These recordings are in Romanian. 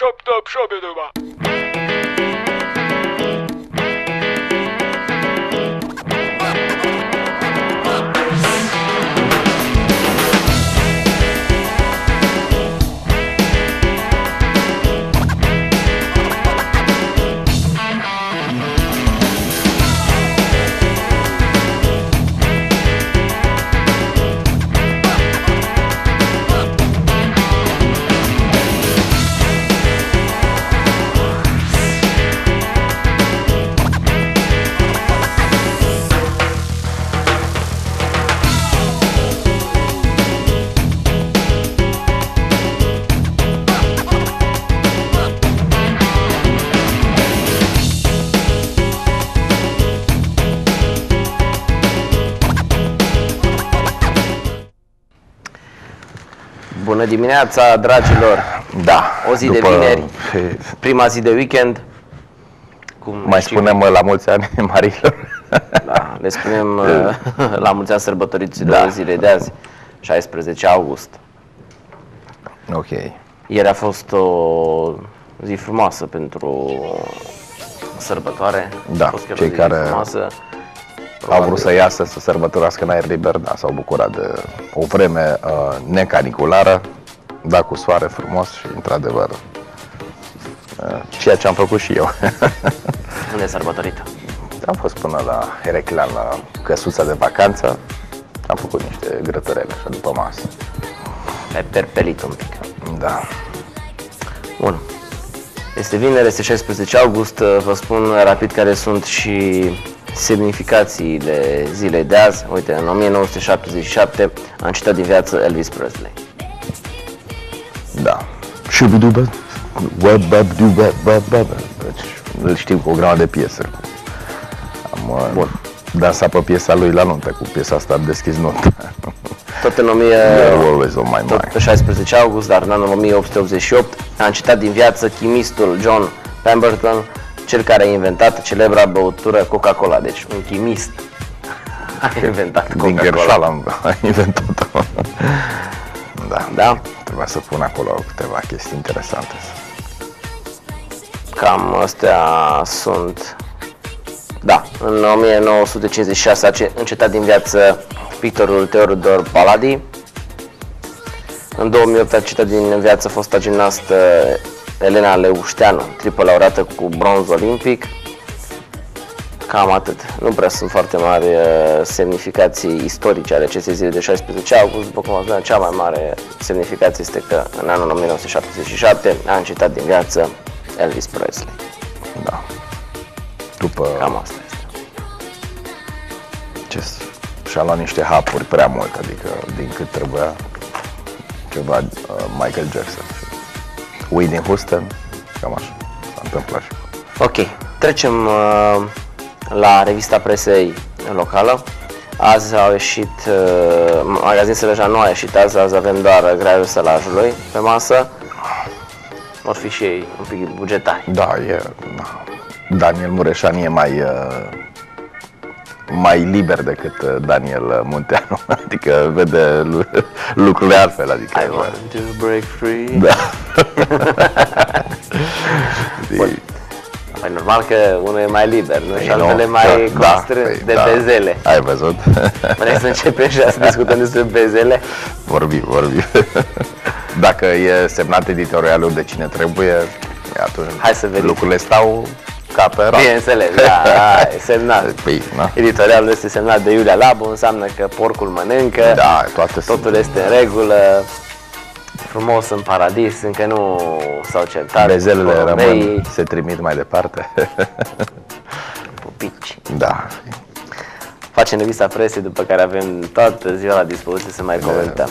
şop top şop eduma. Bună dimineața, dragilor! Da. O zi de vineri. He, Prima zi de weekend. Cum Mai știm, spunem la mulți ani marilor. Da, le spunem uh, la mulți ani sărbătoriților Da. da. zile de azi, 16 august. ok. Ieri a fost o zi frumoasă pentru sărbătoare. Da, a fost chiar cei o zi care frumoasă. Au vrut să iasă să sărbătorească în aer liber, da, s-au bucurat de o vreme uh, necaniculară, da, cu soare frumos și, într-adevăr, uh, ceea ce am făcut și eu. Unde e sărbătorită? am fost până la Hereclan, la căsuța de vacanță, am făcut niște grătărele așa după masă. Ai perpelit un pic. Da. Bun. Este vineri, este 16 august. Vă spun rapid care sunt și semnificațiile zilei de azi. Uite, în 1977 a încetat din viață Elvis Presley. Da. Shubidubă, wababdubă, bababă. Deci îl știu cu o grămadă de piese. Am uh, Bun. dansat pe piesa lui la nuntă, cu piesa asta am deschis nuntă. Tot în 1000, You're always on my tot mind. pe 16 august, dar în anul 1888 a încetat din viață chimistul John Pemberton, cel care a inventat celebra băutură Coca-Cola. Deci un chimist a inventat Din Coca-Cola. Gherșal am am inventat-o. Da. Da? Trebuia să pun acolo câteva chestii interesante. Cam astea sunt. Da, în 1956 a ce- încetat din viață pictorul Teodor Paladi. În 2008 a încetat din viață fosta gimnastă Elena Leușteanu, triplă laureată cu bronz olimpic. Cam atât. Nu prea sunt foarte mari uh, semnificații istorice ale acestei zile de 16 august. După cum am spus, cea mai mare semnificație este că în anul 1977 a încetat din viață Elvis Presley. Da. După Cam asta este. ce s- și-a luat niște hapuri prea mult, adică din cât trebuia ceva uh, Michael Jackson. Whitney Houston, cam așa. S-a întâmplat și cu Ok, trecem uh, la revista presei locală. Azi au ieșit, uh, magazin Sălăja nu a ieșit azi, azi avem doar graiul sălajului pe masă. Vor fi și ei un pic bugetari. Da, e, da. Daniel Mureșan e mai, uh, mai liber decât uh, Daniel Munteanu, adică vede lu- lucrurile altfel, adică... I want to break free. Da. Bun. Păi normal că unul e mai liber, nu? Și Păi nu, altele mai da, constrâns păi de da. bezele. Ai văzut? Vrei să începem și să discutăm despre bezele? Vorbim, vorbim. Dacă e semnat editorialul de cine trebuie, atunci Hai să vedem. lucrurile stau ca pe rat. Bineînțeles, da, da, e semnat. Păi, na? Editorialul este semnat de Iulia Labu, înseamnă că porcul mănâncă, Da, toate sunt. totul este în regulă, frumos în paradis, încă nu s-au certat. Bezelele porumbei, rămân, se trimit mai departe. pupici. da. Facem revista presei, după care avem toată ziua la dispoziție să mai comentăm.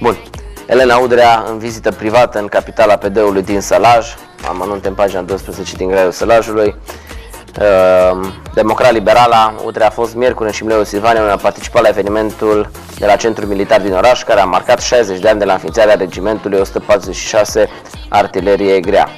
Bun. Elena Udrea în vizită privată în capitala PD-ului din Sălaj, amănunte în pagina 12 din Graiul Sălajului. Uh, Democrat Liberala, Udrea a fost miercuri în Șimleu Silvania, unde a participat la evenimentul de la Centrul Militar din oraș, care a marcat 60 de ani de la înființarea regimentului 146 Artilerie Grea.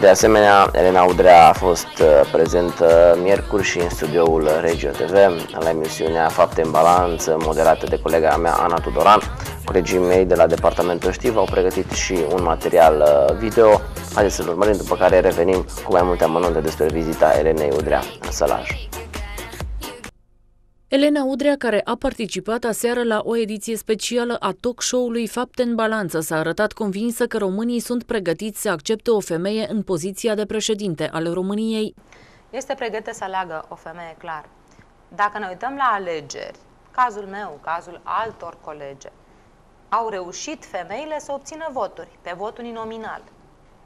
De asemenea, Elena Udrea a fost uh, prezentă miercuri și în studioul Regio TV la emisiunea Fapte în Balanță, moderată de colega mea Ana Tudoran. Colegii mei de la Departamentul Știv au pregătit și un material uh, video. Haideți să-l urmărim, după care revenim cu mai multe amănunte despre vizita Elenei Udrea în Sălaj. Elena Udrea, care a participat aseară la o ediție specială a talk show-ului Fapte în Balanță, s-a arătat convinsă că românii sunt pregătiți să accepte o femeie în poziția de președinte al României. Este pregătită să aleagă o femeie clar. Dacă ne uităm la alegeri, cazul meu, cazul altor colege, au reușit femeile să obțină voturi, pe vot uninominal.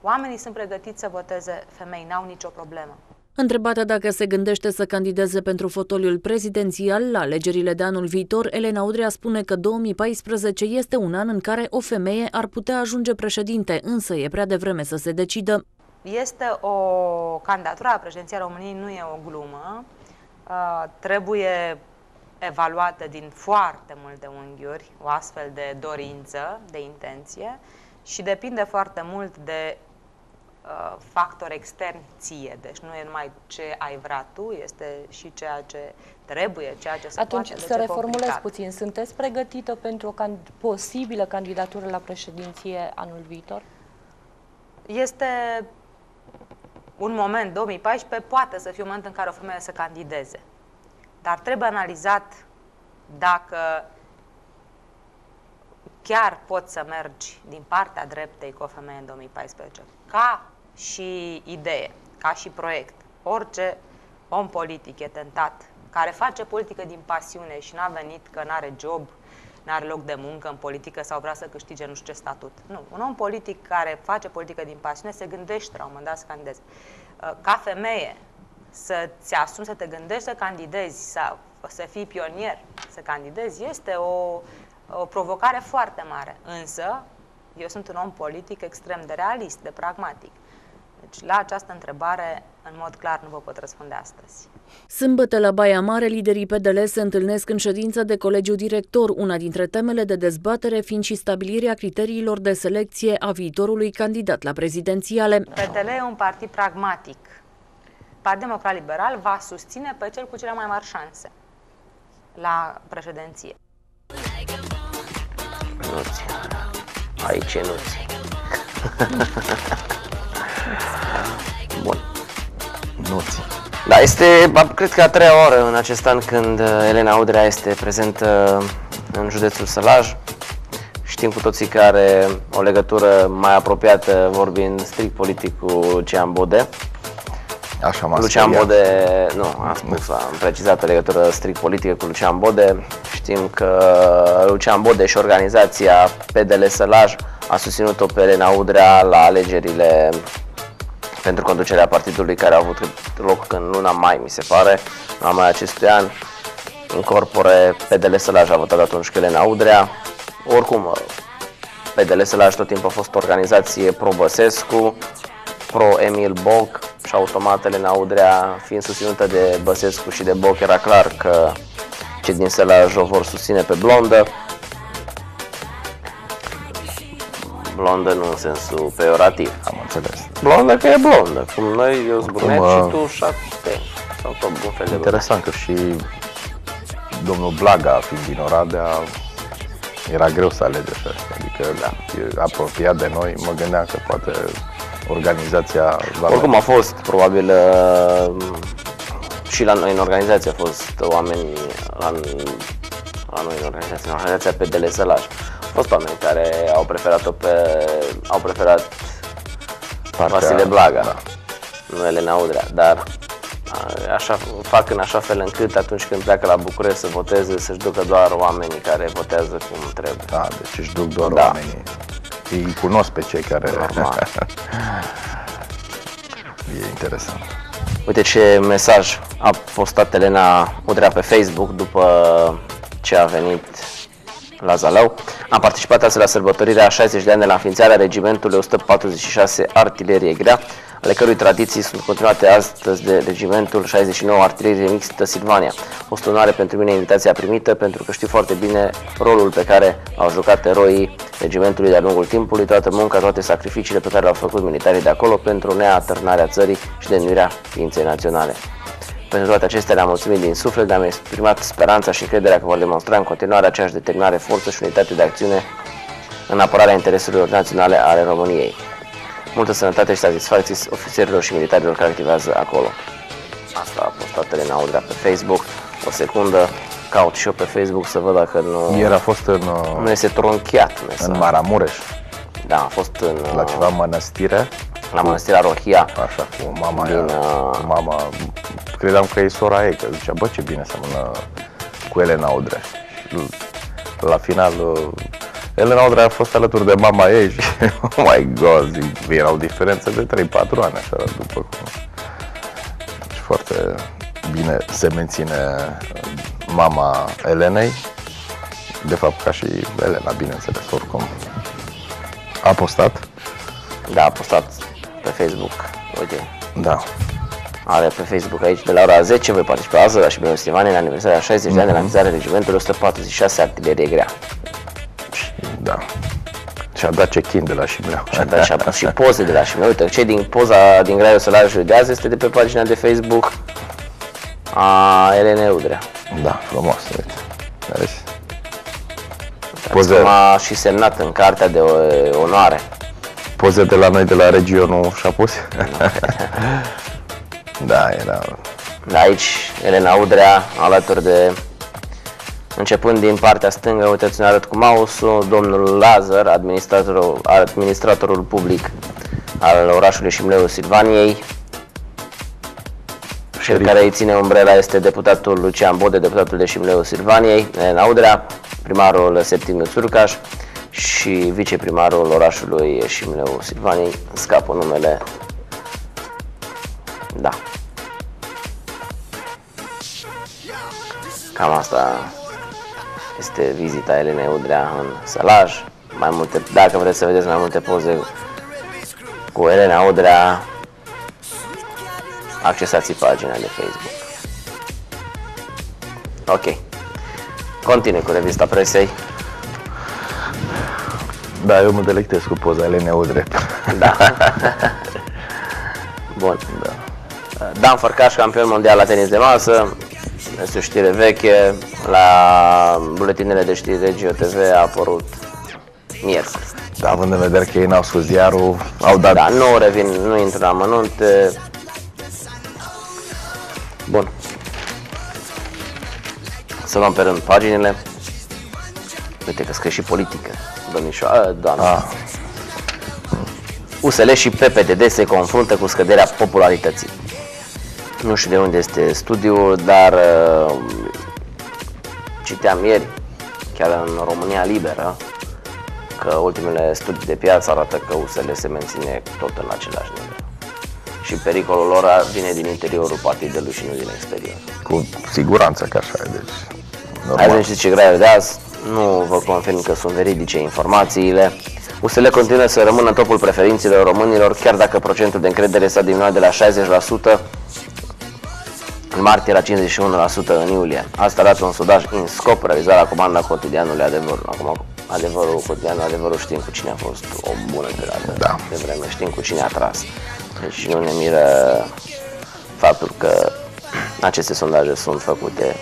Oamenii sunt pregătiți să voteze femei, n-au nicio problemă. Întrebată dacă se gândește să candideze pentru fotoliul prezidențial la alegerile de anul viitor, Elena Udrea spune că 2014 este un an în care o femeie ar putea ajunge președinte, însă e prea devreme să se decidă. Este o candidatură a președinției României, nu e o glumă. Uh, trebuie evaluată din foarte multe unghiuri o astfel de dorință, de intenție și depinde foarte mult de uh, factor extern ție. Deci nu e numai ce ai vrea tu, este și ceea ce trebuie, ceea ce se Atunci, poate. să deci e reformulez complicat. puțin. Sunteți pregătită pentru o can- posibilă candidatură la președinție anul viitor? Este un moment, 2014, poate să fie un moment în care o femeie să candideze. Dar trebuie analizat dacă chiar poți să mergi din partea dreptei cu o femeie în 2014. Ca și idee, ca și proiect. Orice om politic e tentat, care face politică din pasiune și n-a venit că n-are job, n-are loc de muncă în politică sau vrea să câștige nu știu ce statut. Nu. Un om politic care face politică din pasiune se gândește la un moment dat să candideze. Uh, Ca femeie, să-ți asumi să te gândești să candidezi, să, să fii pionier, să candidezi, este o, o provocare foarte mare. Însă, eu sunt un om politic extrem de realist, de pragmatic. Deci, la această întrebare, în mod clar, nu vă pot răspunde astăzi. Sâmbătă la Baia Mare, liderii PDL se întâlnesc în ședință de colegiu director, una dintre temele de dezbatere fiind și stabilirea criteriilor de selecție a viitorului candidat la prezidențiale. PDL e un partid pragmatic. Partidul Democrat Liberal va susține pe cel cu cele mai mari șanse la președinție. Nuți. Aici e nuți. Nuți. Da, este, a- cred că a treia oară în acest an când uh, Elena Udrea este prezentă în județul Sălaj. Știm cu toții că are o legătură mai apropiată, vorbind strict politic, cu Lucian Bode. Așa m-a Lucian speriat. Bode, nu, a spus, am precizat o legătură strict politică cu Lucian Bode. Știm că Lucian Bode și organizația PDL Sălaj a susținut-o pe Elena Udrea la alegerile pentru conducerea partidului care a avut loc în luna mai, mi se pare, luna mai acestui an. În corpore, PDL Sălaj a votat atunci cu Elena Udrea. Oricum, PDL Sălaj tot timpul a fost o organizație pro-Băsescu, pro-Emil Boc și automat Elena Udrea, fiind susținută de Băsescu și de Boc, era clar că cei din Sălaj o vor susține pe blondă. Blondă nu în sensul peorativ. Am înțeles. Blondă că e blondă, cum noi, eu sunt brunet uh, și tu șapte. Sau tot un fel de brunet. Interesant că și domnul Blaga, fiind din Oradea, era greu să alege așa. Adică da. e apropiat de noi, mă gândeam că poate organizația va Oricum a fost, probabil, uh, și la noi în organizație a fost oameni, la, la noi în organizație, în organizația PDL Sălaj. Au fost oameni care au preferat-o pe, au preferat Partea- Vasile Blaga, da. nu Elena Udrea, dar a, așa, fac în așa fel încât atunci când pleacă la București să voteze, să-și ducă doar oamenii care votează cum trebuie. Da, deci își duc doar Da. oamenii. Îi cunosc pe cei care... Normal. e interesant. Uite ce mesaj a postat Elena Udrea pe Facebook după ce a venit la Zalău. Am participat azi la sărbătorirea a 60 de ani de la înființarea regimentului 146 Artilerie Grea. ale cărui tradiții sunt continuate astăzi de regimentul 69 Artilerie Mixtă Silvania. O stonare pentru mine invitația primită pentru că știu foarte bine rolul pe care au jucat eroii regimentului de-a lungul timpului, toată munca, toate sacrificiile pe care le-au făcut militarii de acolo pentru neatârnarea țării și denuirea ființei naționale. Pentru toate acestea le-am mulțumit din suflet, le-am exprimat speranța și încrederea că vor demonstra în continuare aceeași determinare, forță și unitate de acțiune în apărarea intereselor naționale ale României. Multă sănătate și satisfacție ofițerilor și militarilor care activează acolo. Asta a postat Elena Udrea pe Facebook. O secundă, caut și eu pe Facebook să văd dacă nu, Ieri a fost în, uh, nu este tronchiat în mesaj. Maramureș, Da, a fost în, la uh, ceva mănăstire, la Mănăstirea Rohia. așa, cu mama Din, aia, uh, mama, credeam că e sora ei, că zicea, bă, ce bine seamănă cu Elena Udrea. Și la final, uh, Elena Udrea a fost alături de mama ei și, oh my god, zic, erau diferențe de 3-4 ani, așa, după cum... Și foarte bine se menține uh, mama Elenei, de fapt ca și Elena, bineînțeles, oricum. A postat? Da, a postat pe Facebook. Uite, Da. are pe Facebook aici de la ora 10 voi participa azi la Șibinul Silvane în aniversarea 60 de ani de la înființarea regimentului 146 artilerie grea. Da. Și-a dat check-in de la Șimleu. Și a dat și, a pus și poze de la Șibinul. Uite, cei din poza din Graiul Sălajului de azi este de pe pagina de Facebook a Elene Udrea. Da, frumos, uite. Vezi? Poze. Poze, A și semnat în cartea de o- onoare. poze de la noi de la Regionul și-a pus? da, era... De aici, Elena Udrea, alături de, începând din partea stângă, uitați ne arăt cu mouse domnul Lazar, administratorul, administratorul public al orașului Șimleu Silvaniei. Cel Șerif. care îi ține umbrela este deputatul Lucian Bode, deputatul de Șimleu Silvaniei, Elena Udrea, primarul Septimiu Țurcaș și viceprimarul orașului Șimleu Silvaniei, scapă numele, da, Cam asta este vizita Elenei Udrea în Sălaj. Mai multe, dacă vreți să vedeți mai multe poze cu Elena Udrea, accesați pagina de Facebook. Ok. Continui cu revista presei. Da, eu mă delectez cu poza Elene Udre. Da. Bun. Da. Dan Fărcaș, campion mondial la tenis de masă. Este o știre veche. La buletinele de știri Regio TV a apărut miercuri. Da, având în vedere că ei n-au scos ziarul, au dat... Da, nu revin, nu intru în amănunte. Să luăm pe rând paginile. Uite că scrie și politică, domnișoară, doamne. Ah, USL și PPDD se confruntă cu scăderea popularității. Nu știu de unde este studiul, dar uh, citeam ieri, chiar în România Liberă, că ultimele studii de piață arată că USL se menține tot în același nivel. Și pericolul lor vine din interiorul partidului și nu din exterior. cu siguranță că așa e, deci... Hai să Normal. ne știți ce graiul de azi, nu vă confirm că sunt veridice informațiile. USL continuă să rămână în topul preferințelor românilor, chiar dacă procentul de încredere s-a diminuat de la 60% în martie la 51% în iulie. Asta arată un sondaj în scop realizat la comanda cotidianului Adevărul. Acum adevărul cotidianul Adevărul știm cu cine a fost o bună perioadă Da. de vreme, știm cu cine a tras. Deci nu ne miră faptul că aceste sondaje sunt făcute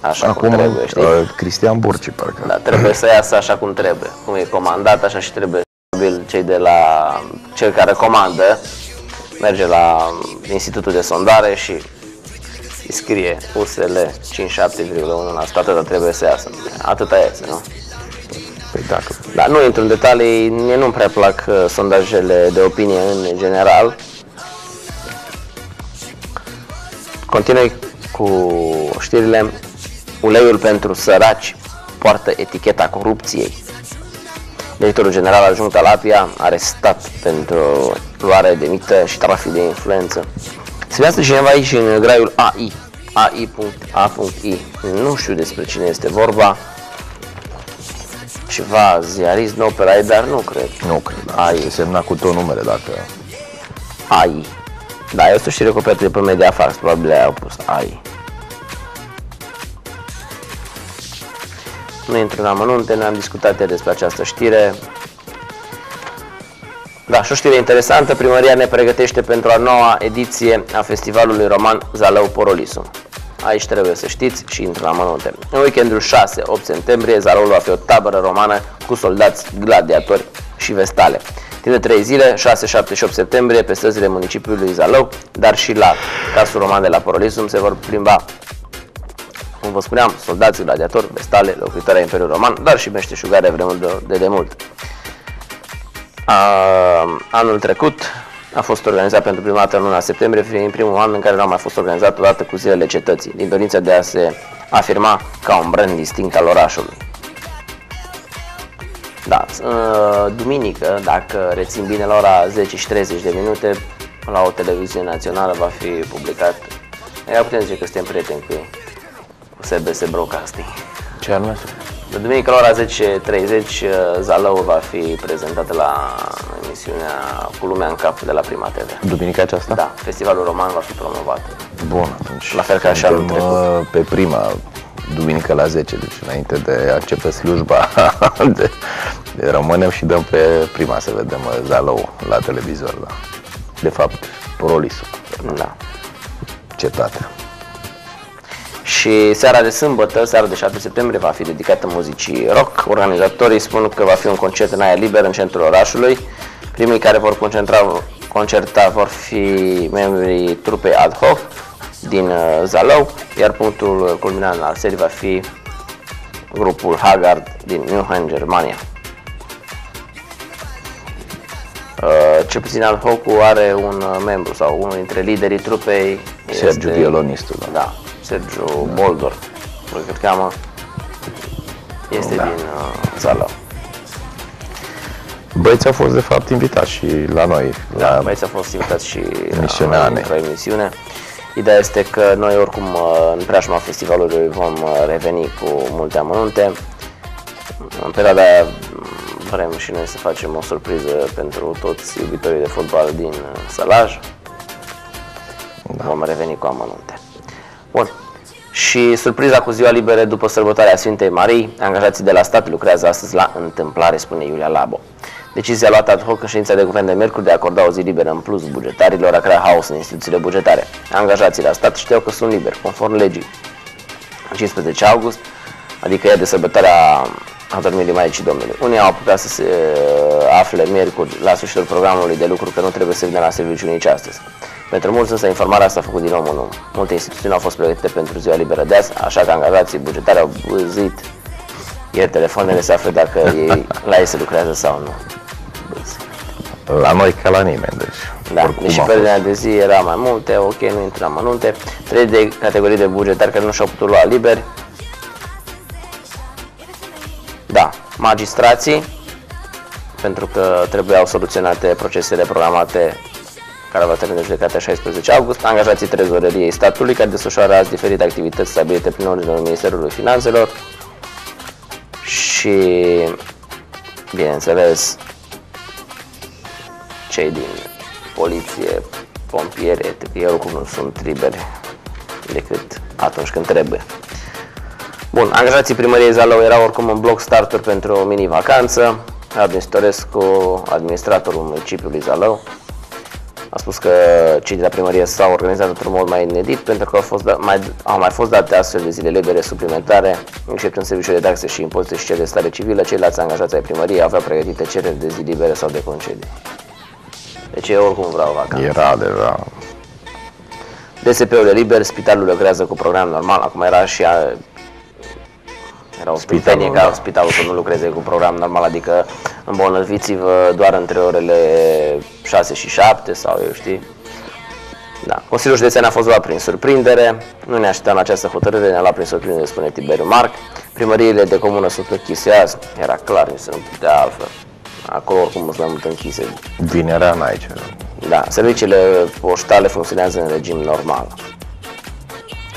așa Acum, cum trebuie, știi? uh, Cristian Burci, parcă. Da, trebuie să iasă așa cum trebuie. Cum e comandat, așa și trebuie. Probabil cei de la cel care comandă merge la institutul de sondare și îi scrie USL 57,1%, atâta trebuie să iasă. Atâta este, nu? Păi dacă... Dar nu intru în detalii, mie nu-mi prea plac uh, sondajele de opinie în general. Continui cu știrile. Uleiul pentru săraci poartă eticheta corupției. Directorul general adjunct al APIA arestat pentru luare de mită și trafic de influență. Se vedează cineva aici în graiul AI, AI.A.I. Nu știu despre cine este vorba. Ceva ziarist, nu operai, dar nu cred. Nu cred, da. Ai. Se semna cu tot numele, dacă... AI. Da, eu o știre copiată de pe media fax, probabil aia au pus AI. Nu intru în amănunte, ne-am discutat ieri despre această știre. Da, și o știre interesantă, primăria ne pregătește pentru a noua ediție a festivalului roman Zalău Porolisu. Aici trebuie să știți și intră la amănunte. În weekendul 6-8 septembrie, Zalăul va fi o tabără romană cu soldați, gladiatori și vestale. Timp de 3 zile, 6, 7 și 8 septembrie, pe străzile municipiului Zalău, dar și la Casul Roman de la Porolisum se vor plimba cum vă spuneam, soldați, gladiatori, vestale, locuitoare a Imperiului Roman, dar și meșteșugare vremuri de, de demult. A, anul trecut a fost organizat pentru prima dată în luna septembrie, fiind primul an în care nu a mai fost organizat odată cu zilele cetății, din dorința de a se afirma ca un brand distinct al orașului. Da, duminică, dacă rețin bine, la ora 10 și 30 de minute, la o televiziune națională va fi publicat. Ea putem zice că suntem prieteni cu ei, cu SBS Broadcasting. Ce anume? De duminică la ora 10.30 Zalău va fi prezentat la emisiunea Cu lumea în cap de la Prima TV. Duminica aceasta? Da, festivalul roman va fi promovat. Bun, atunci. La fel ca și anul suntem, uh, Pe prima, duminică la 10, deci înainte de a începe slujba, de, de rămânem și dăm pe prima să vedem uh, Zalău la televizor. Da. De fapt, Prolisul, Da. cetatea. Și seara de sâmbătă, seara de 7 septembrie, va fi dedicată muzicii rock. Organizatorii spun că va fi un concert în aer liber în centrul orașului. Primii care vor concentra, concerta vor fi membrii trupei ad hoc din uh, Zalău, iar punctul culminant al serii va fi grupul Haggard din München, Germania. Uh, cel puțin al hoc are un uh, membru sau unul dintre liderii trupei Sergiu violonistul, da. da, Sergiu Boldor, cred că cheamă, este Da. din uh, Zalău. Băieții au fost de fapt invitați și la noi, Da, la băieți a fost invitați și Emisiunea uh, Ane. într-o emisiune. Ideea este că noi oricum uh, în preajma festivalului vom uh, reveni cu multe amănunte. În perioada aia m, vrem și noi să facem o surpriză pentru toți iubitorii de fotbal din uh, Sălaj. Vom reveni cu amănunte. Bun. Și surpriza cu ziua liberă după sărbătoarea Sfintei Marii, angajații de la stat lucrează astăzi la întâmplare, spune Iulia Labo. Decizia luată ad hoc în ședința de guvern de miercuri de a acorda o zi liberă în plus bugetarilor a creat haos în instituțiile bugetare. Angajații la stat știau că sunt liberi, conform legii. În 15 august, adică ea de sărbătoarea adormirii Maicii Domnului. Unii au apucat să se uh, afle miercuri la sfârșitul programului de lucru că nu trebuie să vină la serviciu nici astăzi. Pentru mulți însă informarea s-a făcut din om în om. Multe instituții au fost pregătite pentru ziua liberă de azi, așa că angajații bugetari au băzit ieri telefoanele să afle dacă ei, la ei se lucrează sau nu. Băzit. la noi ca la nimeni, deci. Da, oricum deși a pe ordinea de zi era mai multe, ok, nu intră în amănunte. Trei de categorii de bugetari care nu și-au putut lua liberi. Da, magistrații, pentru că trebuiau soluționate procesele programate care va termina judecata 16 august, angajații trezoreriei statului care desfășoară azi diferite activități stabilite prin ordinul Ministerului Finanțelor și, bineînțeles, cei din poliție, pompieri, etc. Ei oricum nu sunt liberi decât atunci când trebuie. Bun, angajații primăriei Zalău erau oricum în bloc starturi pentru o mini-vacanță. Ardin Storescu, administratorul municipiului Zalău, a spus că cei de la primărie s-au organizat într-un mod mai inedit pentru că au, fost da, mai, au mai fost date astfel de zile libere suplimentare, exceptând serviciul de taxe și impozite și cel de stare civilă, ceilalți angajați ai primăriei aveau pregătite cereri de zi libere sau de concedii. Deci ei oricum vreau vacanță. Era deja DSP-ul e liber, spitalul lucrează cu program normal, acum era și a, era o Spitalul, spitalul, ca da. spitalul să nu lucreze cu program normal, adică îmbolnăviți-vă doar între orele 6 și 7 sau eu știi. Da. Consiliul Județean a fost luat prin surprindere, nu ne așteptam la această hotărâre, ne-a luat prin surprindere, spune Tiberiu Marc. Primăriile de comună sunt închise azi, era clar, nici să nu putea altfel. Acolo oricum sunt mai mult închise, vinerea în aici. da, serviciile poștale funcționează în regim normal.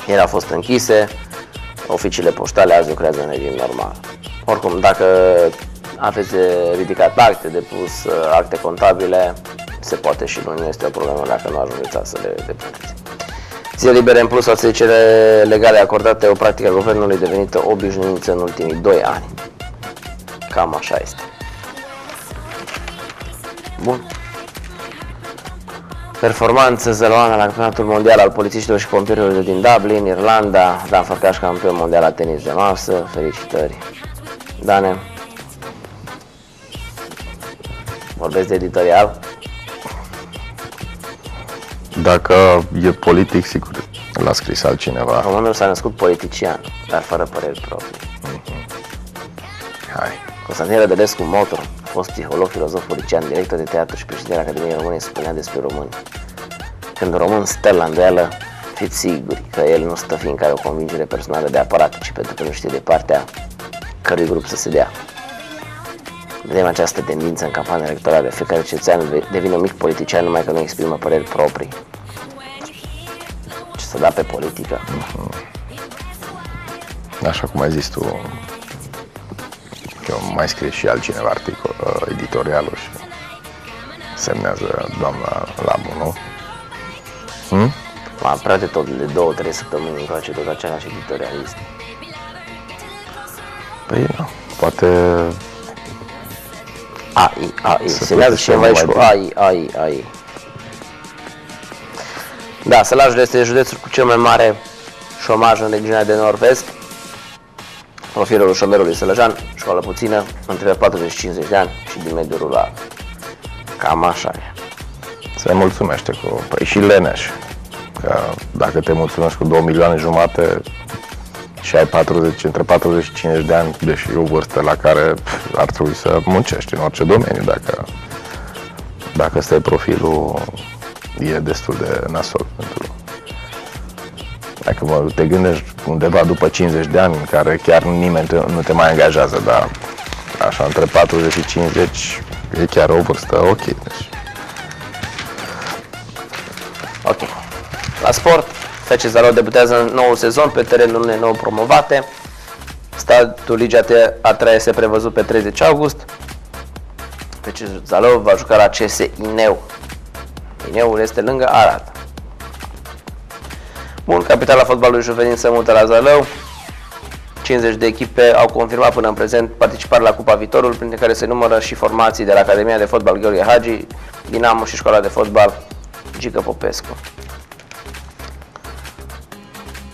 Ieri au fost închise, oficiile poștale azi lucrează în regim normal. Oricum, dacă aveți de ridicat acte, depus uh, acte contabile, se poate și nu este o problemă dacă nu ajungeți să le depuneți. Zile libere în plus, asociațiile legale acordate o practică a guvernului devenită obișnuință în ultimii 2 ani. Cam așa este. Bun. Performanță zăloană la campionatul mondial al polițiștilor și pompierilor din Dublin, Irlanda. Dan Fărcaș, campion mondial la tenis de masă. Felicitări. Dane. Vorbesc de editorial. Dacă e politic, sigur, l-a scris altcineva. Românul s-a născut politician, dar fără păreri proprii. Hai. Constantin Rădălescu Motor, fost psiholog, filozof, politician, director de teatru și președinte al Academiei Române, spunea despre români. Când un român stă la îndoială, fiți siguri că el nu stă fiindcă are o convingere personală de aparat, ci pentru că nu știe de partea cărui grup să se dea. Vedem această tendință în campania electorală. Fiecare cetățean devine un mic politician numai că nu exprimă păreri proprii. Ce să da pe politică? Așa cum ai zis tu, eu mai scris și altcineva articol, uh, editorialul și semnează doamna Labu, nu? Hmm? M-am prea de tot de două, trei săptămâni încoace tot același editorialist. Păi, nu, poate AI, AI, Să se leagă plătești ceva mai aici cu bine. AI, AI, AI. Da, Sălajul este județul cu cel mai mare șomaj în regiunea de nord-vest. Profilul șomerului sălăjan, școală puțină, între 40 și 50 de ani și din mediul rural. Cam așa e. se mulțumește cu... Păi și leneș. Că dacă te mulțumești cu 2 milioane jumate și ai 40, între 40 și 50 de ani, deși e o vârstă la care pf, ar trebui să muncești în orice domeniu, dacă, dacă stai profilul, e destul de nasol pentru dacă mă, te gândești undeva după 50 de ani, în care chiar nimeni te, nu te mai angajează, dar așa, între 40 și 50 e chiar o vârstă ok. Deci, Ok. La sport, FC Zalău debutează în noul sezon pe terenurile nou promovate. Statul Ligea a treia este prevăzut pe 30 august. FC Zalău va juca la CS Ineu. Ineul este lângă Arad. Bun, capitala fotbalului juvenil se mută la Zalău. 50 de echipe au confirmat până în prezent participarea la Cupa Viitorul, printre care se numără și formații de la Academia de Fotbal Gheorghe Hagi, Dinamo și Școala de Fotbal Gică Popescu.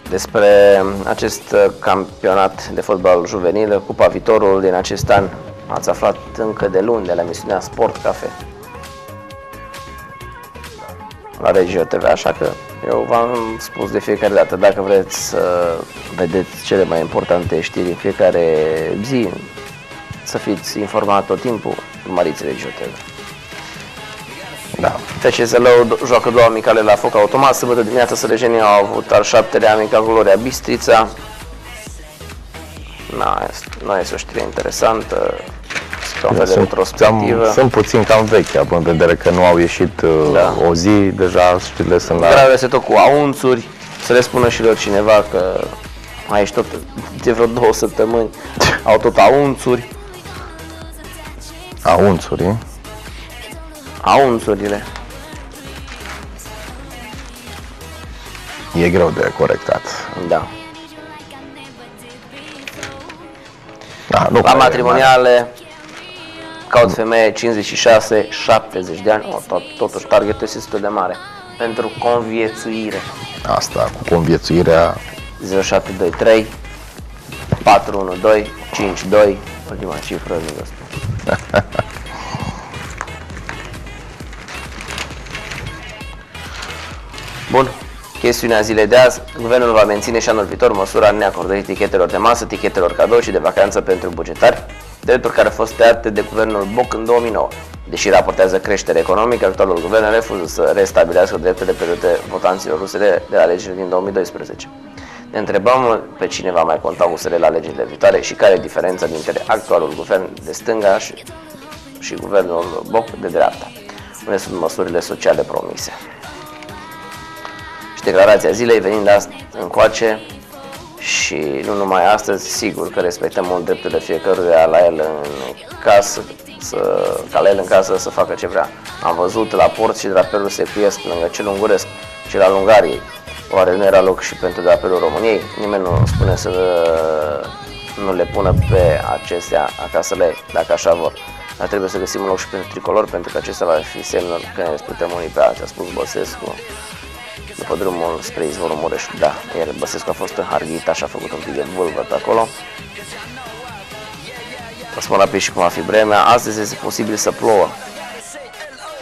Despre acest uh, campionat de fotbal juvenil, Cupa Viitorul din acest an, ați aflat încă de luni de la emisiunea Sport Cafe la Regio TV, așa că eu v-am spus de fiecare dată, dacă vreți să vedeți cele mai importante știri în fiecare zi, să fiți informat tot timpul, urmăriți Regio TV. da, FC Zălău joacă două amicale la foc automat. Sâmbătă dimineața sălăjenii au avut al șaptelea amical cu Gloria Bistrița. Na, este- nu este o știre interesantă. Este un fel de sunt, retrospectivă. am, sunt puțin cam vechi, având în vedere că nu au ieșit uh, Da. o zi, deja știrile sunt la... Grave este tot cu aunțuri. Să le spună și lor cineva că aici tot de vreo două săptămâni au tot aunțuri. Aunțuri, Aunțurile. e greu de corectat. Da. Da, nu La prea e matrimoniale caut femeie 56-70 de ani, o, tot, totuși targetul este destul de mare. Pentru conviețuire. mare. Asta, cu conviețuirea, 0723 412 52 ultima cifră nu vă spun. Bun, chestiunea zilei de azi, guvernul va menține și anul viitor măsura neacordării etichetelor de masă, etichetelor cadou și de vacanță pentru bugetari, drepturi care au fost tăiate de guvernul Boc în 2009. Deși raportează creștere economică, actualul guvern refuză să restabilească drepturile pierdute votanților USR de la alegerile din 2012. Ne întrebăm pe cine va mai conta USR la alegerile viitoare și care e diferența dintre actualul guvern de stânga și, și guvernul Boc de dreapta. Unde sunt măsurile sociale promise. Și declarația zilei venind ast- încoace și nu numai astăzi, sigur că respectăm mult drepturile fiecăruia la el în casă, să, ca la el în casă să facă ce vrea. Am văzut la port și drapelul se cuiesc lângă cel unguresc, cel al Ungariei. Oare nu era loc și pentru drapelul României? Nimeni nu spune să nu le pună pe acestea acasă la ei, dacă așa vor. Dar trebuie să găsim un loc și pentru tricolor, pentru că acesta va fi semnul că ne respectăm unii pe alții, a spus Băsescu după drumul spre izvorul Mureșului. Da, ieri Băsescu a fost în Harghita și a făcut un pic de vâlvă pe acolo. Vă spun rapid și cum va fi vremea. Astăzi este posibil să plouă.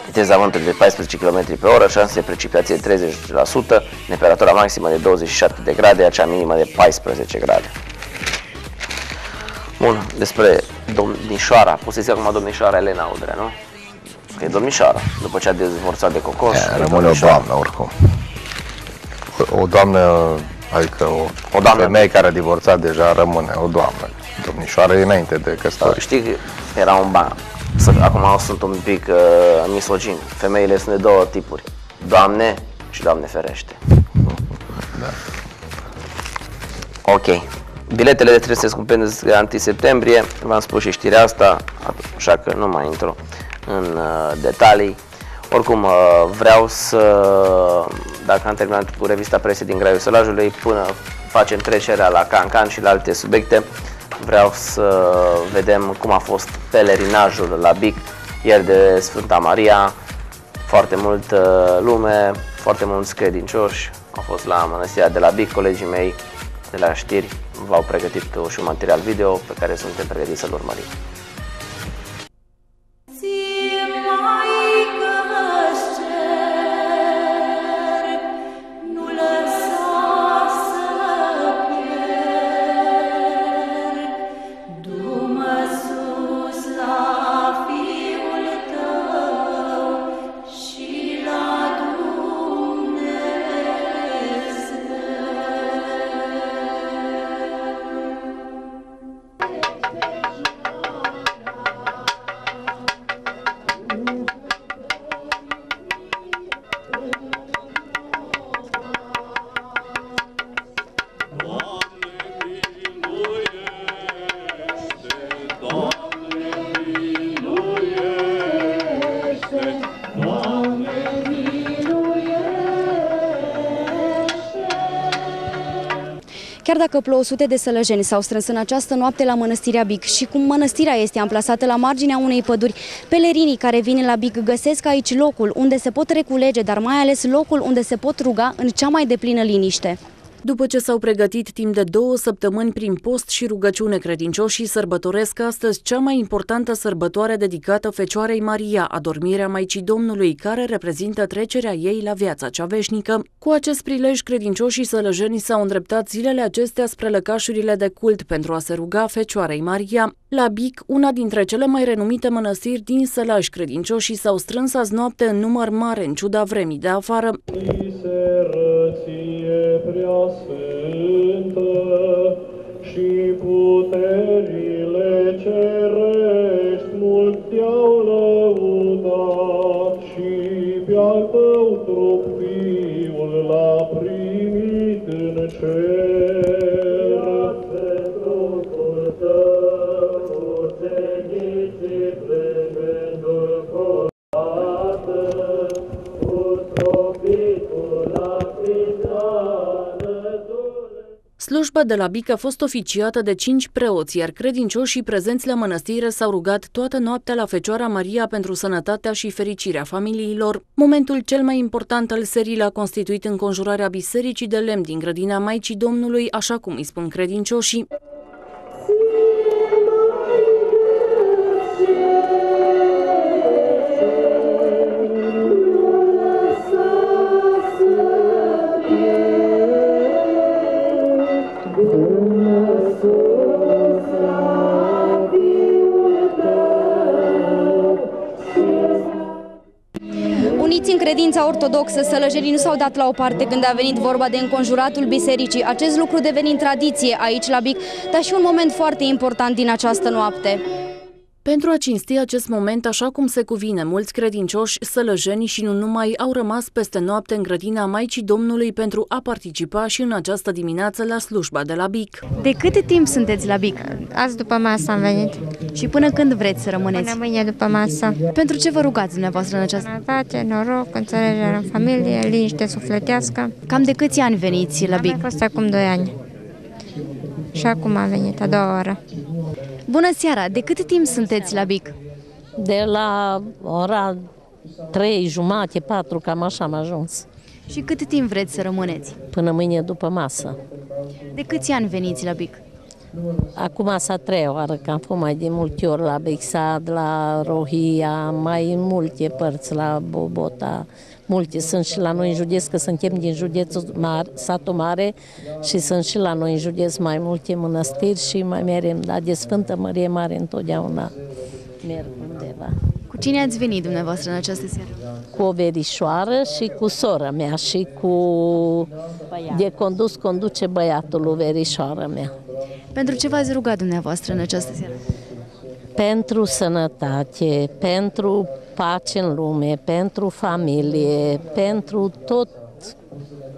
Viteza vântului de 14 km pe oră, șanse de precipitație 30%, temperatura maximă de 27 de grade, acea minimă de 14 grade. Bun, despre domnișoara, poți să zic acum domnișoara Elena Udrea, nu? Că e domnișoara, după ce a dezvorțat de cocos. E, rămâne o doamnă oricum. O, o doamnă, adică o, o doamnă. femeie care a divorțat deja rămâne o doamnă. Domnișoară e înainte de căsătorie. Știi că era un ban. Acum sunt un pic uh, misogin. Femeile sunt de două tipuri. Doamne și Doamne ferește. Da. Ok. Biletele de trebuie să se scumpeze de septembrie, v-am spus și știrea asta, așa că nu mai intru în uh, detalii. Oricum, uh, vreau să, dacă am terminat cu revista presei din Graiul Sălajului, până facem trecerea la Cancan și la alte subiecte, vreau să vedem cum a fost pelerinajul la Bic ieri de Sfânta Maria. Foarte mult lume, foarte mulți credincioși au fost la mănăstirea de la Bic, colegii mei de la știri v-au pregătit și un material video pe care suntem pregătiți să-l urmărim. Chiar dacă plouă sute de sălăjeni s-au strâns în această noapte la Mănăstirea Bic și cum mănăstirea este amplasată la marginea unei păduri, pelerinii care vin la Bic găsesc aici locul unde se pot reculege, dar mai ales locul unde se pot ruga în cea mai deplină liniște. După ce s-au pregătit timp de două săptămâni prin post și rugăciune credincioșii, sărbătoresc astăzi cea mai importantă sărbătoare dedicată Fecioarei Maria, adormirea Maicii Domnului, care reprezintă trecerea ei la viața cea veșnică. Cu acest prilej, credincioșii sălăjenii s-au îndreptat zilele acestea spre lăcașurile de cult pentru a se ruga Fecioarei Maria. La Bic, una dintre cele mai renumite mănăstiri din Sălaș, credincioșii s-au strâns azi noapte în număr mare, în ciuda vremii de afară prea sfântă și puterile cerești mult te-au lăudat și pe-al tău trup fiul l-a primit în cer. Slujba de la Bic a fost oficiată de cinci preoți, iar credincioșii prezenți la mănăstire s-au rugat toată noaptea la Fecioara Maria pentru sănătatea și fericirea familiilor. Momentul cel mai important al serii l-a constituit înconjurarea bisericii de lemn din grădina Maicii Domnului, așa cum îi spun credincioșii. Credința ortodoxă, sălăjenii nu s-au dat la o parte când a venit vorba de înconjuratul bisericii, acest lucru devenind tradiție aici la Bic, dar și un moment foarte important din această noapte. Pentru a cinsti acest moment așa cum se cuvine, mulți credincioși, sălăjeni și nu numai au rămas peste noapte în grădina Maicii Domnului pentru a participa și în această dimineață la slujba de la BIC. De cât timp sunteți la BIC? Azi după masă am venit. Și până când vreți să rămâneți? Până mâine după masă. Pentru ce vă rugați dumneavoastră în această... Sănătate, noroc, înțelegere în familie, liniște sufletească. Cam de câți ani veniți la Am BIC? mai fost acum 2 ani. Și acum am venit, a doua oră. Bună seara! De cât timp sunteți la BIC? De la ora 3 jumate, 4, cam așa am ajuns. Și cât timp vreți să rămâneți? Până mâine după masă. De câți ani veniți la BIC? Acum s-a treia oară, că am fost mai de multe ori la Bexad, la Rohia, mai în multe părți, la Bobota, multe. Sunt și la noi în județ, că suntem din județul mare, satul mare și sunt și la noi în județ mai multe mănăstiri și mai merem, dar de Sfântă Mărie Mare întotdeauna merg undeva. Cu cine ați venit dumneavoastră în această seară? cu o verișoară și cu sora mea și cu de condus conduce băiatul lui verișoara mea. Pentru ce v-ați rugat dumneavoastră în această seară? Pentru sănătate, pentru pace în lume, pentru familie, pentru tot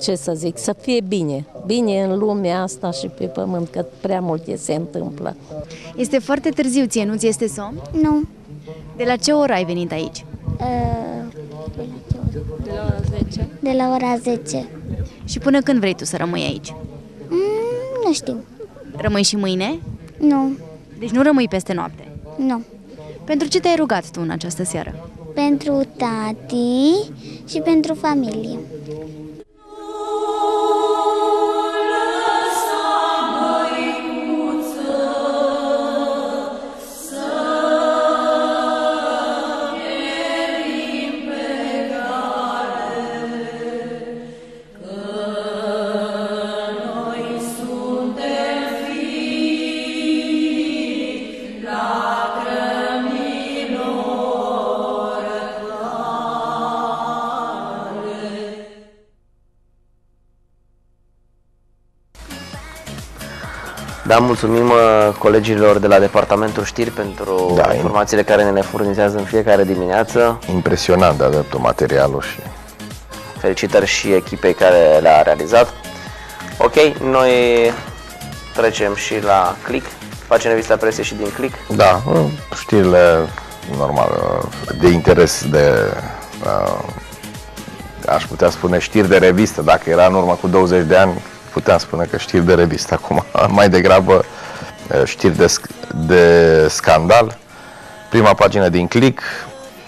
ce să zic, să fie bine. Bine în lumea asta și pe pământ, că prea multe se întâmplă. Este foarte târziu, ție nu ți este somn? Nu. De la ce oră ai venit aici? Uh, De la ora 10. de la ora 10. Și până când vrei tu să rămâi aici? Mm, nu știu. Rămâi și mâine? Nu. Deci nu rămâi peste noapte. Nu. Pentru ce te-ai rugat tu în această seară? Pentru tati și pentru familie. Da, mulțumim uh, colegilor de la Departamentul Știri pentru Da, informațiile care ne le furnizează în fiecare dimineață. Impresionant de dreptul materialul și Felicitări și echipei care le-a realizat. Ok, noi trecem și la click. Facem revista presei și din click. Da, știrile normal de interes de uh, aș putea spune știri de revistă, dacă era în urmă cu 20 de ani, puteam spune că știri de revistă acum, mai degrabă uh, știri de, sc- de scandal. Prima pagină din click,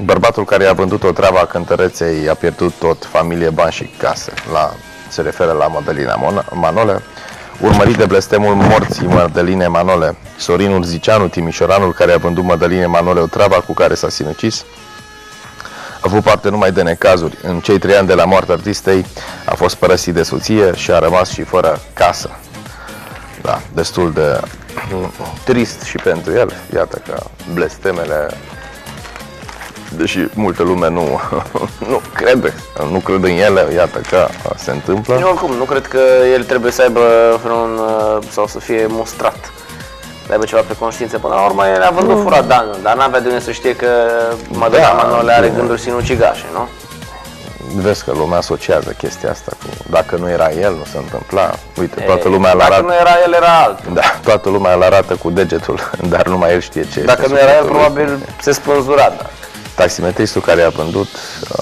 bărbatul care i-a vândut o treabă a cântăreței a pierdut tot familie, bani și case. La, se referă la Madalina Mon- Manole. Urmărit de blestemul morții Mădăline Manole, Sorinul Ziceanu, Timișoranul, care a vândut Mădăline Manole o treabă cu care s-a sinucis, a avut parte numai de necazuri. În cei trei ani de la moartea artistei a fost părăsit de soție și a rămas și fără casă. Da, destul de trist și pentru el. Iată că blestemele, deși multă lume nu, nu crede, nu crede în ele, iată că se întâmplă. Eu oricum, nu cred că el trebuie să aibă vreun, uh, sau să fie mustrat. Să aibă ceva pe conștiință. Până la urmă, el a vândut furat danul, dar n-avea de unde să știe că Madonna Da, Manole are bine. gânduri sinucigașe, nu? Vezi că lumea asociază chestia asta cu dacă nu era el, nu se întâmpla. Uite, E, toată lumea îl Dacă arată. nu era el, era altul. Da, toată lumea îl arată cu degetul, dar numai el știe ce Dacă este nu era el, sufletul lui. probabil se spânzura. Da. Taximetristul care a vândut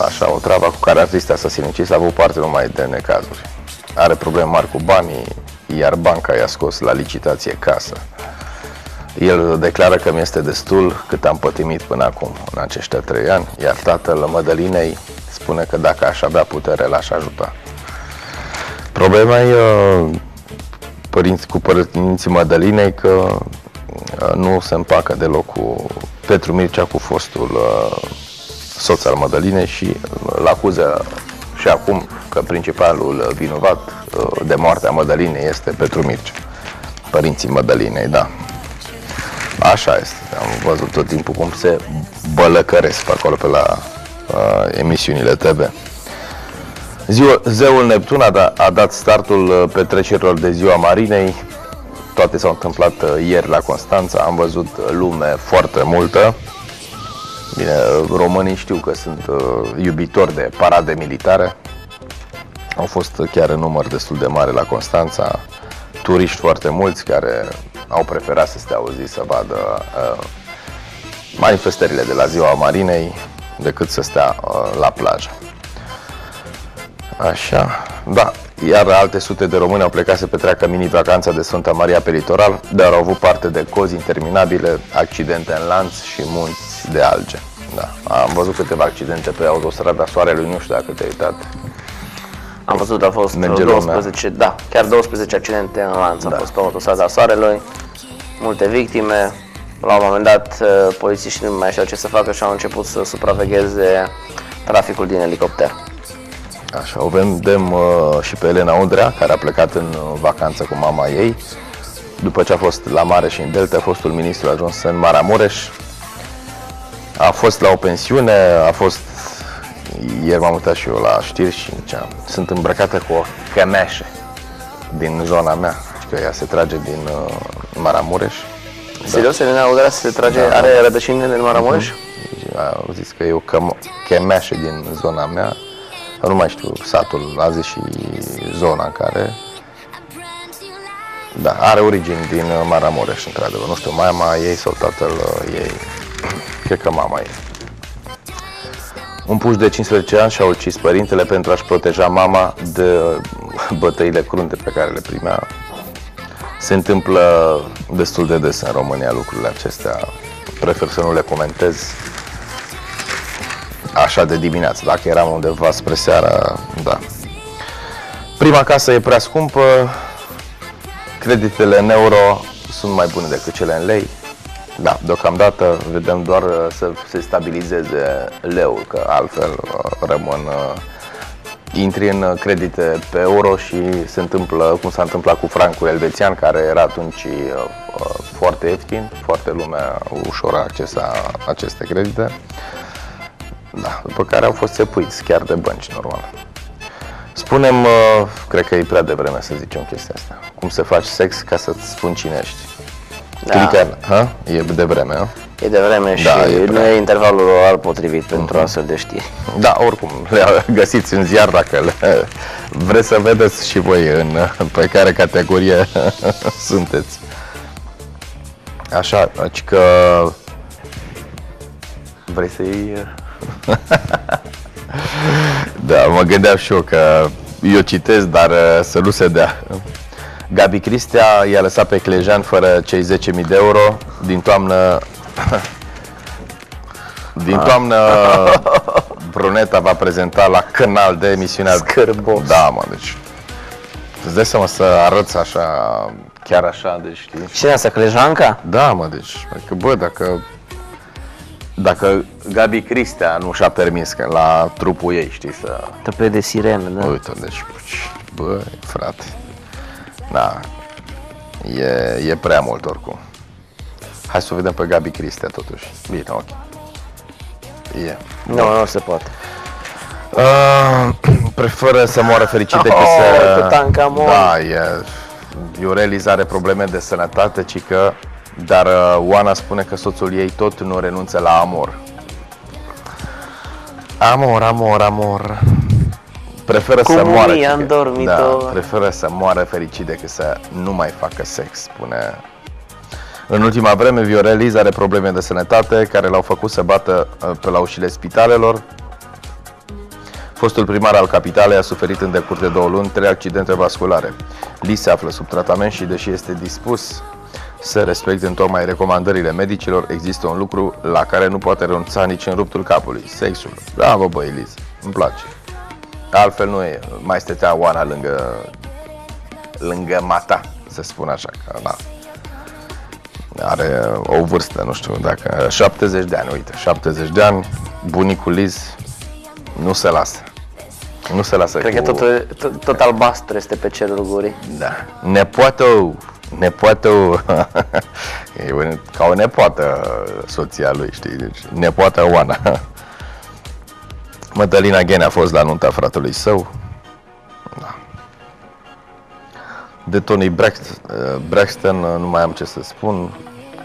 așa o travă cu care artistea s-a sinucis a avut parte numai de necazuri. Are probleme mari cu banii, iar banca i-a scos la licitație casă. El declară că mi este destul cât am pătimit până acum, în aceștia trei ani, iar tatăl Mădălinei spune că dacă aș avea putere, l-aș ajuta. Problema e uh, părinți, cu părinții Mădălinei că uh, nu se împacă deloc cu Petru Mircea, cu fostul uh, soț al Mădălinei și îl acuză și acum că principalul vinovat uh, de moartea Mădălinei este Petru Mircea. Părinții Mădălinei, da. Așa este. Am văzut tot timpul cum se bălăcăresc pe acolo pe la uh, emisiunile TV. Ziua, zeul Neptun a, da, a dat startul uh, petrecerilor de ziua Marinei. toate s-au întâmplat uh, ieri la Constanța, am văzut uh, lume foarte multă. Bine, uh, românii știu că sunt uh, iubitori de parade militare. Au fost chiar în număr destul de mare la Constanța, turiști foarte mulți care au preferat să stea o zi să vadă uh, manifestările de la ziua Marinei decât să stea uh, la plajă. Așa, da, iar alte sute de români au plecat să petreacă mini-vacanța de Sfânta Maria pe litoral, dar au avut parte de cozi interminabile, accidente în lanț și munți de alge. Da, am văzut câteva accidente pe autostrada Soarelui, nu știu dacă te-ai uitat. Am văzut, a fost Merge 12, da, chiar 12 accidente în lanț Da. a fost pe autostrada Soarelui, multe victime. La un moment dat, uh, polițiștii nu mai știau ce să facă și au început să supravegheze traficul din elicopter. Așa, o vedem uh, și pe Elena Undrea, care a plecat în uh, vacanță cu mama ei. După ce a fost la mare și în Delta, fostul ministru a ajuns în Maramureș. A fost la o pensiune, a fost... Ieri m-am uitat și eu la știri și ziceam, sunt îmbrăcată cu o cămeșă din zona mea. Și că ea se trage din uh, Maramureș. Serios, Elena Udrea se trage, Da. are rădăcini în Maramureș? A zis că e o căm- chemeșă din zona mea. Nu mai știu satul, a zis și zona în care. Da, are origini din uh, Maramureș, într-adevăr. Nu știu, mama ei sau tatăl uh, ei. Cred că mama ei. Un puș de 15 ani și-a ucis părintele pentru a-și proteja mama de uh, bătăile crunte pe care le primea. Se întâmplă destul de des în România lucrurile acestea. Prefer să nu le comentez așa de dimineață. Dacă eram undeva spre seara, da. Prima casă e prea scumpă, creditele în euro sunt mai bune decât cele în lei. Da, deocamdată vedem doar uh, să se stabilizeze leul, că altfel uh, rămân uh, intri în uh, credite pe euro și se întâmplă cum s-a întâmplat cu francul elvețian, care era atunci uh, uh, foarte ieftin, foarte lumea ușor accesa aceste credite. Da, după care au fost țepuiți chiar de bănci, normal. Spunem, uh, cred că e prea devreme să zicem chestia asta. Cum să faci sex ca să-ți spun cine ești. Da. Clicker, ha? E de vreme, ha? E de vreme și Da, e nu prea. e intervalul oral potrivit pentru astfel de știri. Da, oricum, le găsiți în ziar dacă le vreți să vedeți și voi în, pe care categorie sunteți. Așa, deci că vrei să iei... da, mă gândeam și eu că eu citesc, dar uh, să nu se dea. Gabi Cristea i-a lăsat pe Clejan fără cei 10.000 de euro din toamnă din toamnă Bruneta va prezenta la canal de emisiunea Scârbos. Da, mă, deci Îți dai seama să arăți așa, chiar așa, deci știi? Cine asta, Clejanca? Da, mă, deci, adică, bă, dacă dacă Gabi Cristea nu și-a permis că la trupul ei, știi, să... Tăpe de sirene, da. Uite, deci, bă, frate, da, e, e prea mult oricum. Hai să o vedem pe Gabi Cristea, totuși. Bine, ok. E. Nu, nu se poate. Uh, preferă să moară fericit decât Oh, să... Tutankamon. Da, e, Iurelis are probleme de sănătate, ci că... Dar uh, Oana spune că soțul ei tot nu renunță la amor. Amor, amor, amor. Preferă Cum să moară. mie ci în că- dormitor. Da, preferă să moară fericit decât să nu mai facă sex, spune în ultima vreme, Vioreliz are probleme de sănătate care l-au făcut să bată uh, pe la ușile spitalelor. Fostul primar al capitalei a suferit în decurs de două luni trei accidente vasculare. Li se află sub tratament și, deși este dispus să respecte întocmai recomandările medicilor, există un lucru la care nu poate renunța nici în ruptul capului, sexul. Bravo, băi, Liz, îmi place. Altfel nu e, mai stătea Oana lângă, lângă mata, să spun așa, că da, are o vârstă, nu știu, dacă 70 de ani, uite, 70 de ani, bunicul Liz nu se lasă. Nu se lasă Cred cu... că tot, tot, tot albastru este pe cerul gurii. Da. Nepoată, nepoată, e o- ca o nepoată soția lui, știi, deci nepoată Oana. Mădălina Ghene a fost la nunta fratelui său. Da. De Tony Braxt- uh, Braxton uh, nu mai am ce să spun.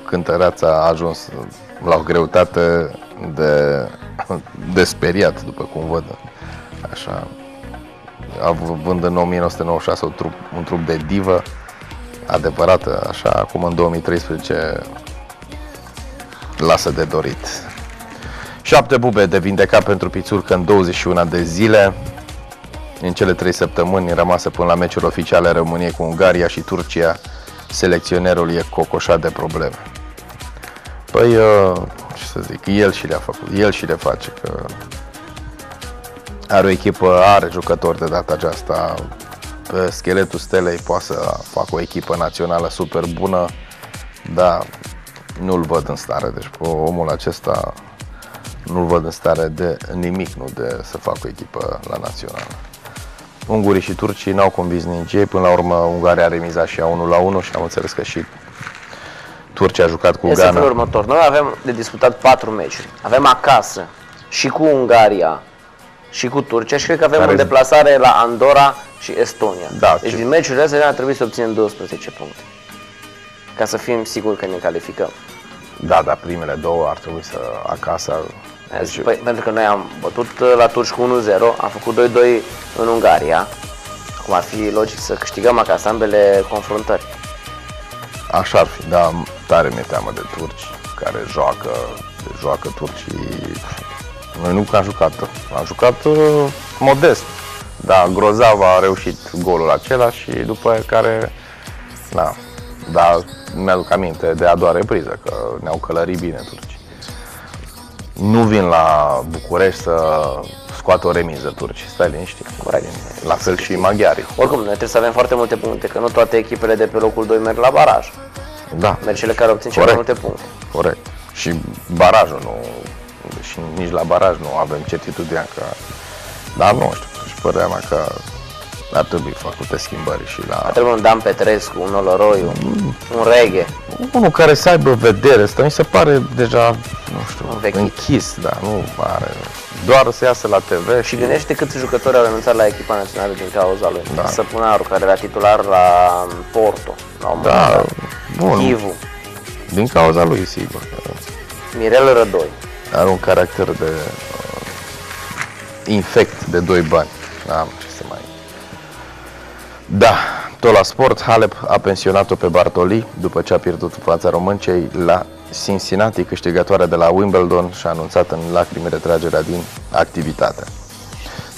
Cântăreața a ajuns la o greutate de, de speriat, după cum văd. Așa, având în 1996 un trup, un trup de divă adevărată, așa, acum în 2013 lasă de dorit. Șapte bube de vindecat pentru Pițurcă în 21 de zile. În cele trei săptămâni rămase până la meciul oficiale României cu Ungaria și Turcia, selecționerul e cocoșat de probleme. Păi, uh, ce să zic, el și le-a făcut, el și le face, că are o echipă, are jucători de data aceasta, pe scheletul stelei poate să facă o echipă națională super bună, dar nu-l văd în stare, deci pe omul acesta nu-l văd în stare de nimic, nu de să facă o echipă la națională. Ungurii și turcii n-au convins nici ei, până la urmă Ungaria a remizat și a 1 la 1 și am înțeles că și Turcia a jucat cu Este Ghana. felul următor. Noi avem de disputat patru meciuri. Avem acasă și cu Ungaria și cu Turcia și cred că avem Care- în deplasare la Andorra și Estonia. Da, deci ce- din meciurile astea ar trebui să obținem 12 puncte. Ca să fim siguri că ne calificăm. Da, dar primele două ar trebui să acasă. Deci, păi, pentru că noi am bătut uh, la turci cu 1-0, am făcut 2-2 în Ungaria. Cum ar fi logic să câștigăm acasă ambele confruntări. Așa ar fi, dar tare mi-e teamă de turci care joacă, de joacă turcii. Noi nu că am jucat, am jucat uh, modest, dar grozav a reușit golul acela și după aia care, na, dar mi-aduc aminte de a doua repriză, că ne-au călărit bine turci. Nu vin la București să scoată o remiză turci, stai liniștit. Corect. La fel și maghiarii. Oricum, noi trebuie să avem foarte multe puncte, că nu toate echipele de pe locul 2 merg la baraj. Da, Merg cele care obțin cele mai Corect. multe puncte. Corect. Și barajul nu, și nici la baraj nu avem certitudinea că, dar nu știu, și părerea mea că ar trebui făcute schimbări și la Trebuie un Dan Petrescu, un Oloroiu, un Reghe. unul care să aibă vedere, ăsta mi se pare deja, nu știu, Învechit. închis, da, nu are, doar să iasă la TV Și gândește câți jucători au renunțat la echipa națională din cauza lui. Da. Săpunaru, care era titular la Porto, la un moment Da, dat. bun, Chivu, din cauza lui, sigur. că Mirel Rădoi. Are un caracter de uh, infect de doi bani. N-am ce să mai... Da, tot la sport, Halep a pensionat-o pe Bartoli după ce a pierdut în fața româncei la Cincinnati, câștigătoare de la Wimbledon și a anunțat în lacrimi retragerea din activitate.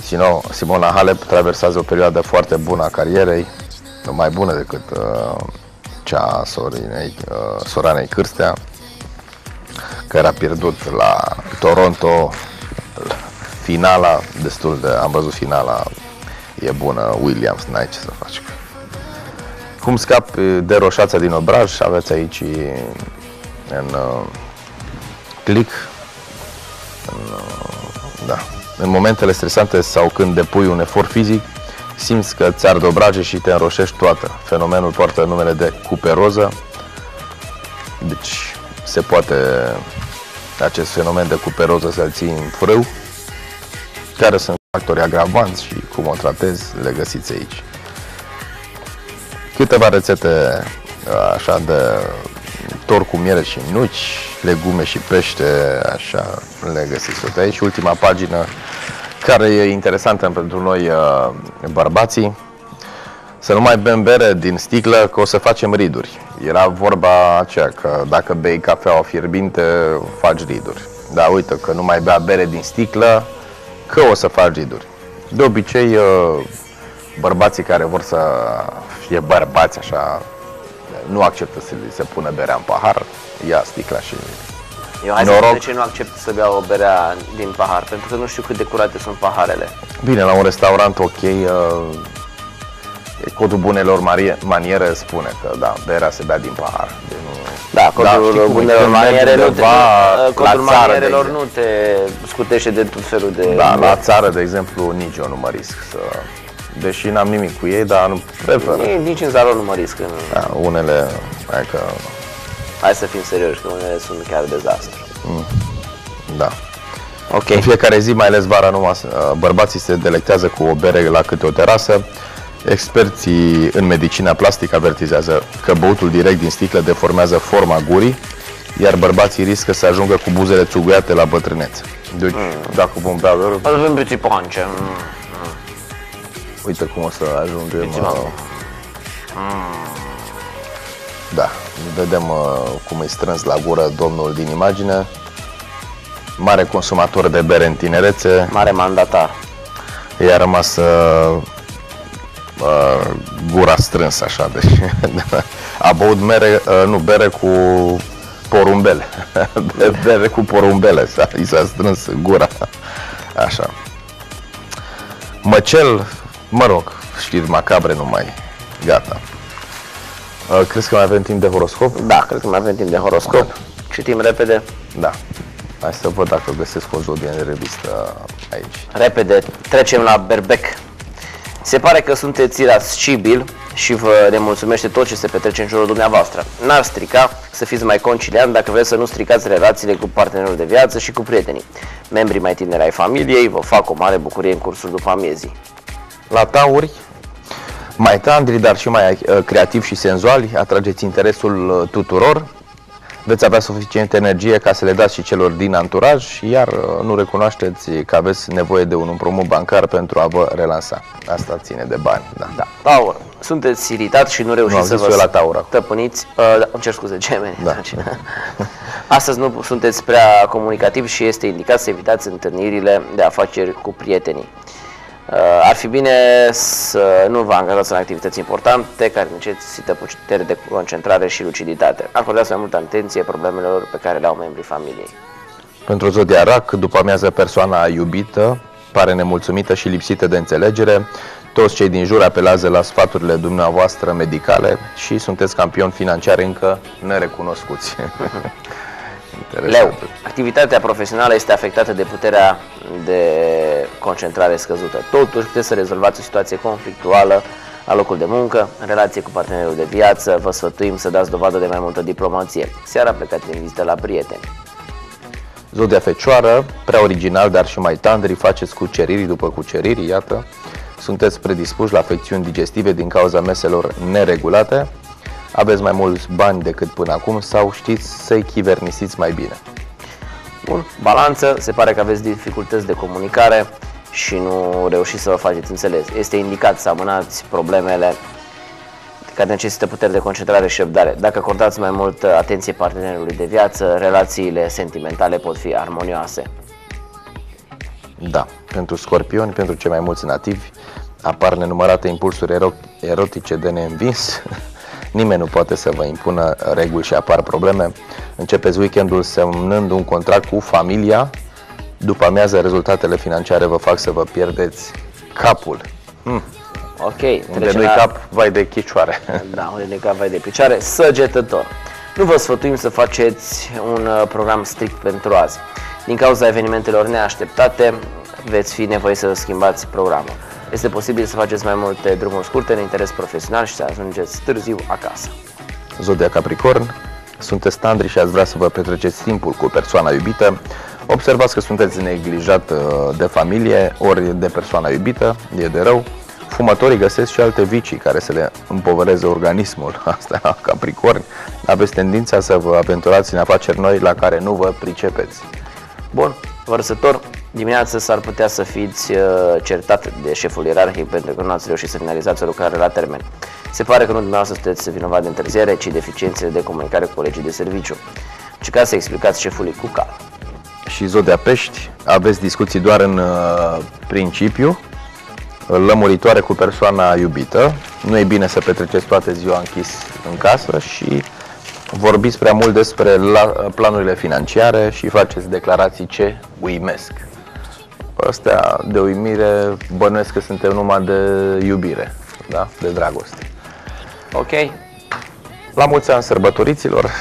Sino, Simona Halep traversează o perioadă foarte bună a carierei, mai bună decât uh, cea a Sorinei, uh, Soranei Cârstea, care a pierdut la Toronto finala, destul de, am văzut finala, e bună, Williams, n-ai ce să faci. Cum scap de roșața din obraj, aveți aici în uh, click, în, uh, da, în momentele stresante sau când depui un efort fizic, simți că ți arde obraje și te înroșești toată. Fenomenul poartă numele de cuperoză, deci se poate acest fenomen de cuperoză să-l ții în frâu, care sunt factori agravanți și cum o tratezi, le găsiți aici. Câteva rețete așa de tor cu miere și nuci, legume și pește, așa le găsiți tot aici. Ultima pagină care e interesantă pentru noi uh, bărbații, să nu mai bem bere din sticlă, că o să facem riduri. Era vorba aceea că dacă bei cafeaua fierbinte, faci riduri. Da, uite că nu mai bea bere din sticlă, că o să faci riduri. De obicei, uh, bărbații care vor să fie bărbați așa, nu acceptă să li se pună berea în pahar, ia sticla și Eu hai să Noroc. spun de ce nu accept să beau o berea din pahar, pentru că nu știu cât de curate sunt paharele. Bine, la un restaurant ok, uh, e codul bunelor marie- maniere spune că da, berea se bea din pahar. De nu... Da, codul știi cum e, bunelor când mergi maniere nu te, undeva nu- la codul țară, de manierelor exemplu. nu te scutește de tot felul de... Da, la țară, de exemplu, nici eu nu mă risc să... Deși n-am nimic cu ei, dar nu prefer. Nici, nici în zarul nu mă risc. În... Da, unele, hai că, Hai să fim serioși, că unele sunt chiar dezastru. da. Ok. În fiecare zi, mai ales vara, numai, uh, bărbații se delectează cu o bere la câte o terasă. Experții în medicina plastică avertizează că băutul direct din sticlă deformează forma gurii, iar bărbații riscă să ajungă cu buzele țuguiate la bătrânețe. Deci, dacă vom bea O să fim pițipoance. Mm. Uite cum o să ajungem... Pițipoance. uh, Da, vedem uh, cum e strâns la gură domnul din imagine. Mare consumator de bere în tinerețe. Mare mandatar. I-a rămas uh, uh, gura strânsă așa, deci a băut mere, uh, nu, bere cu porumbele. bere cu porumbele, s-a, i s-a strâns gura. Așa. Măcel, mă rog, știri macabre nu mai. Gata. Uh, crezi că mai avem timp de horoscop? Da, cred că mai avem timp de horoscop. Citim repede. Da. Hai să văd dacă găsesc o zodie în revistă aici. Repede, trecem la berbec. Se pare că sunteți irascibil și vă nemulțumește tot ce se petrece în jurul dumneavoastră. N-ar strica să fiți mai conciliant dacă vreți să nu stricați relațiile cu partenerul de viață și cu prietenii. Membrii mai tineri ai familiei vă fac o mare bucurie în cursul după amiezii. La tauri, mai tandri, dar și mai uh, creativi și senzuali, atrageți interesul uh, tuturor, veți avea suficientă energie ca să le dați și celor din anturaj, iar uh, nu recunoașteți că aveți nevoie de un împrumut bancar pentru a vă relansa. Asta ține de bani, da. Da. Taur, sunteți iritat și nu Nu, reușiți am să zis vă eu la Taur acum. stăpâniți. Uh, da, îmi cer scuze, gemeni. Da. Astăzi nu sunteți prea comunicativ și este indicat să evitați întâlnirile de afaceri cu prietenii. Uh, ar fi bine să nu vă angajați în activități importante care necesită putere de concentrare și luciditate. Acordați mai multă atenție problemelor pe care le au membrii familiei. Pentru zodia rac, după amiază persoana iubită pare nemulțumită și lipsită de înțelegere. Toți cei din jur apelează la sfaturile dumneavoastră medicale și sunteți campioni financiari încă nerecunoscuți. Interesant. Leu, activitatea profesională este afectată de puterea de concentrare scăzută. Totuși, puteți să rezolvați o situație conflictuală la locul de muncă, în relație cu partenerul de viață, vă sfătuim să dați dovadă de mai multă diplomație. Seara plecați în vizită la prieteni. Zodia fecioară, prea original, dar și mai tandri, faceți cuceriri după cuceriri, iată. Sunteți predispuși la afecțiuni digestive din cauza meselor neregulate, aveți mai mulți bani decât până acum sau știți să-i chivernisiți mai bine. Bun, balanță, se pare că aveți dificultăți de comunicare și nu reușiți să vă faceți înțeles. Este indicat să amânați problemele care necesită putere de concentrare și răbdare. Dacă acordați mai mult atenție partenerului de viață, relațiile sentimentale pot fi armonioase. Da, pentru scorpioni, pentru cei mai mulți nativi, apar nenumărate impulsuri ero- erotice de neînvins. Nimeni nu poate să vă impună reguli și apar probleme. Începeți weekendul semnând un contract cu familia. După amiază, rezultatele financiare vă fac să vă pierdeți capul. Hmm. Ok, Unde trecem nu-i la- cap, vai de chicioare. Da, unde ne cap vai de picioare, săgetător. Nu vă sfătuim să faceți un uh, program strict pentru azi. Din cauza evenimentelor neașteptate, veți fi nevoie să schimbați programul. Este posibil să faceți mai multe drumuri scurte în interes profesional și să ajungeți târziu acasă. Zodia Capricorn, sunteți tandri și ați vrea să vă petreceți timpul cu persoana iubită. Observați că sunteți neglijat uh, de familie ori de persoana iubită, e de rău. Fumătorii găsesc și alte vicii care să le împovăreze organismul. Asta, Capricorn, aveți tendința să vă aventurați în afaceri noi la care nu vă pricepeți. Bun, vărsător, dimineața s-ar putea să fiți uh, certat de șeful ierarhic pentru că nu ați reușit să finalizați o lucrare la termen. Se pare că nu dumneavoastră sunteți vinovat de întârziere, ci deficiențele de comunicare cu colegii de serviciu. Încercați să explicați șefului cu calm. și Zodia Pești, aveți discuții doar în uh, principiu, lămuritoare cu persoana iubită. Nu e bine să petreceți toată ziua închis în casă și vorbiți prea mult despre la, planurile financiare și faceți declarații ce uimesc. Astea de uimire bănuiesc că suntem numai de iubire, da? de dragoste. Ok? La mulți ani sărbătoriților,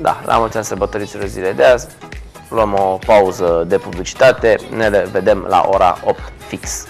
Da, la mulți ani sărbătoriților zile de azi. Luăm o pauză de publicitate, ne vedem la ora 8 fix.